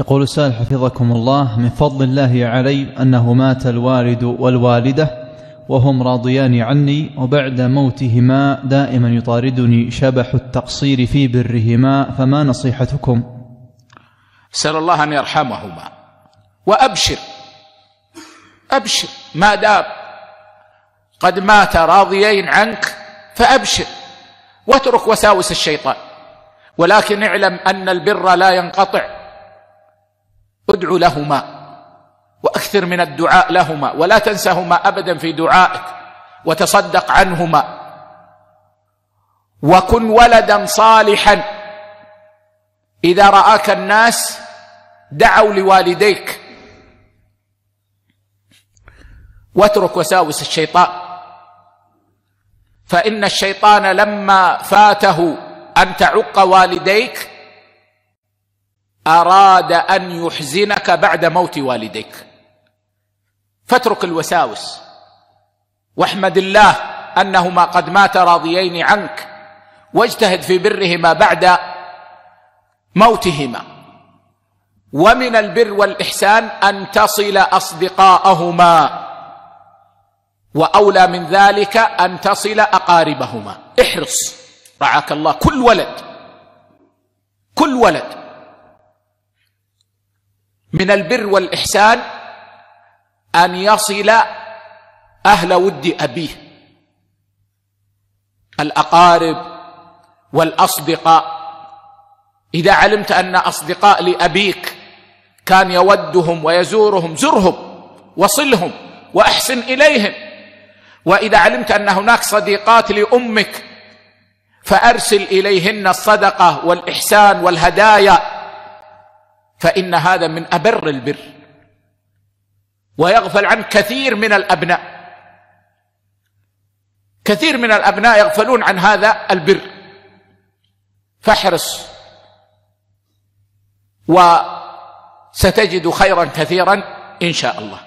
يقول السائل حفظكم الله من فضل الله علي أنه مات الوالد والوالدة وهم راضيان عني وبعد موتهما دائما يطاردني شبح التقصير في برهما فما نصيحتكم؟ أسأل الله أن يرحمهما. وأبشر أبشر ما دام قد مات راضيين عنك فأبشر واترك وساوس الشيطان. ولكن اعلم أن البر لا ينقطع. ادع لهما وأكثر من الدعاء لهما ولا تنسهما ابدا في دعائك وتصدق عنهما وكن ولدا صالحا اذا راك الناس دعوا لوالديك واترك وساوس الشيطان فان الشيطان لما فاته ان تعق والديك أراد أن يحزنك بعد موت والديك. فاترك الوساوس. واحمد الله أنهما قد مات راضيين عنك واجتهد في برهما بعد موتهما. ومن البر والإحسان أن تصل أصدقاءهما وأولى من ذلك أن تصل أقاربهما. احرص. رعاك الله. كل ولد. كل ولد. من البر والإحسان أن يصل أهل ود أبيه الأقارب والأصدقاء. إذا علمت أن أصدقاء لأبيك كان يودهم ويزورهم زرهم وصلهم وأحسن إليهم. وإذا علمت أن هناك صديقات لأمك فأرسل إليهن الصدقة والإحسان والهدايا فإن هذا من أبر البر ويغفل عنه كثير من الأبناء. كثير من الأبناء يغفلون عن هذا البر. فاحرص. وستجد خيرا كثيرا إن شاء الله.